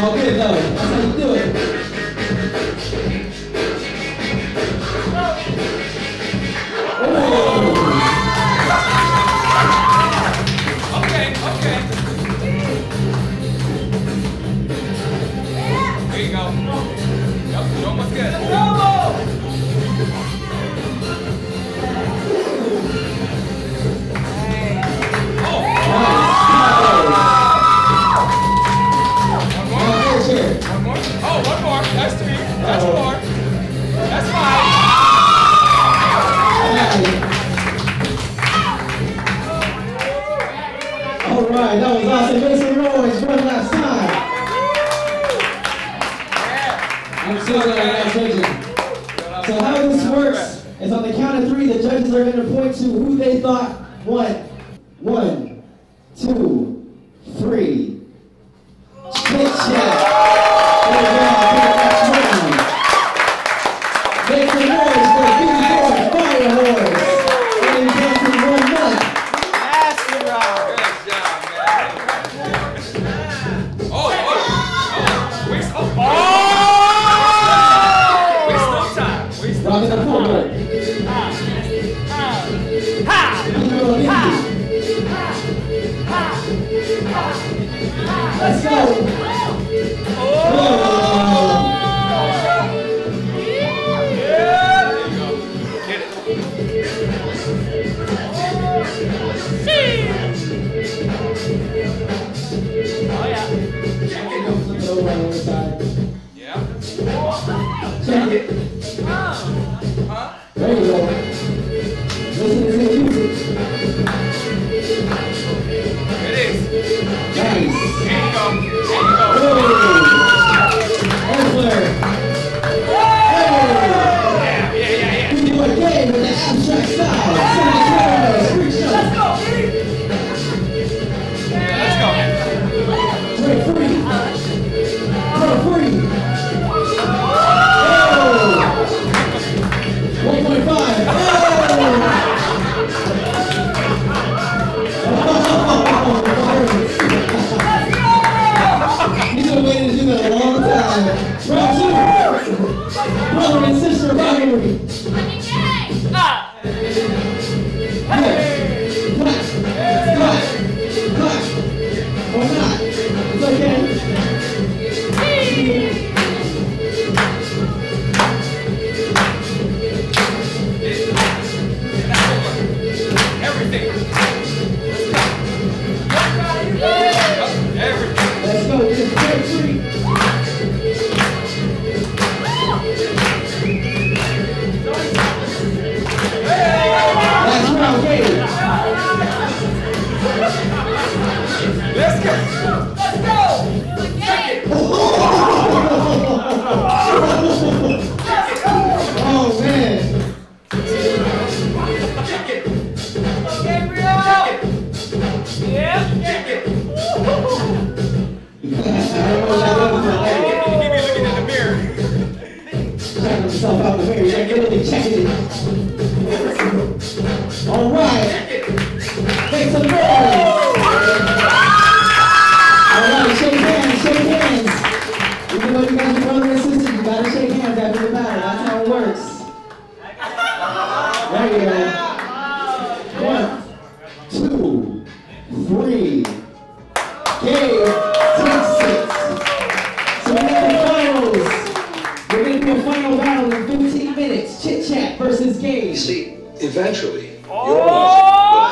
I'll get though. they thought, one, one, two, three. Chit chat. Let's go. All right, shake hands, shake hands. You guys are brother and sister, you gotta shake hands after the battle. That's how it works. There you go. One, two, three. Okay, take six. So we have the finals. We're gonna do a final battle in 15 minutes. Chit chat versus Gage. See, eventually, your music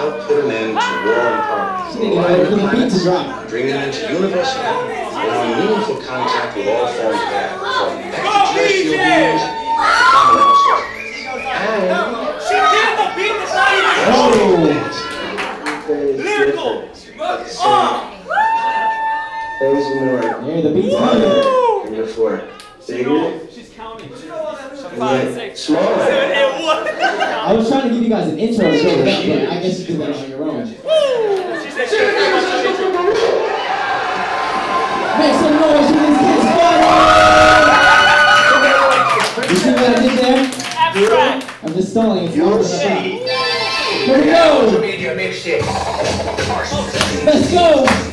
will put an end to war and poverty, She didn't even wait for the beat to drop. bring them into universal harmony, allowing meaningful contact with all forms of matter, from extraterrestrial beings to common households. And She did the beat that's not even Oh, lyrical. There's more there the beat's coming. in your floor. Bigger She's counting. And Five, yet six, smaller. seven, eight, one. I was trying to give you guys an intro to show it up, but I guess you did that on your own. She said she was Make some noise for this kid's final! You see what I did there? abstract. I'm just stalling. It's You'll not. Here we go! Let's go!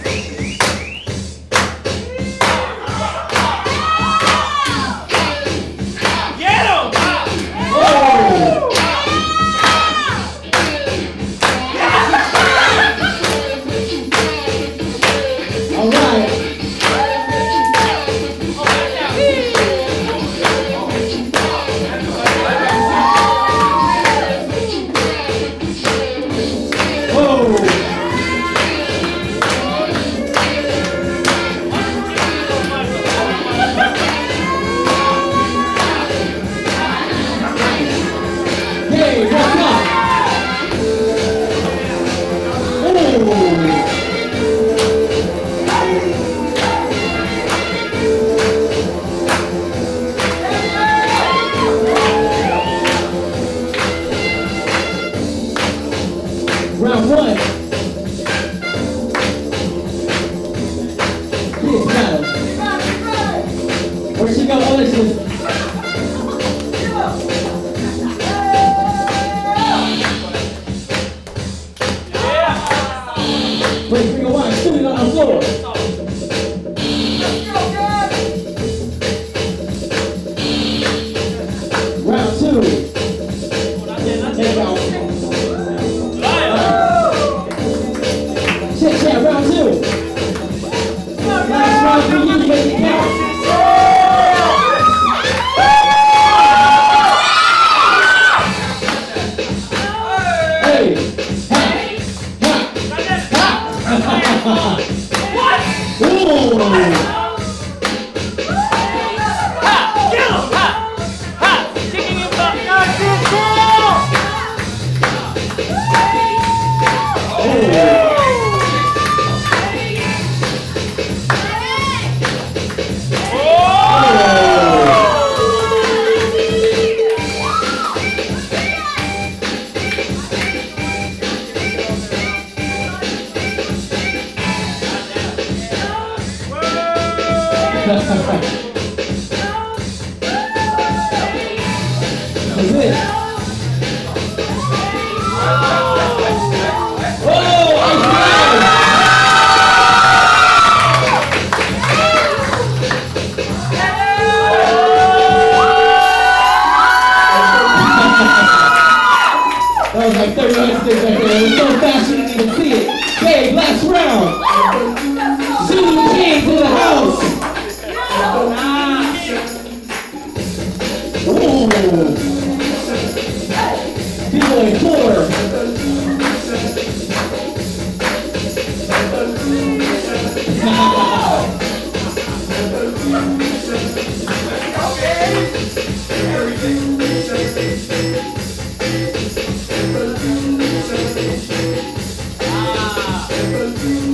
Chat, That's it. Oh, Will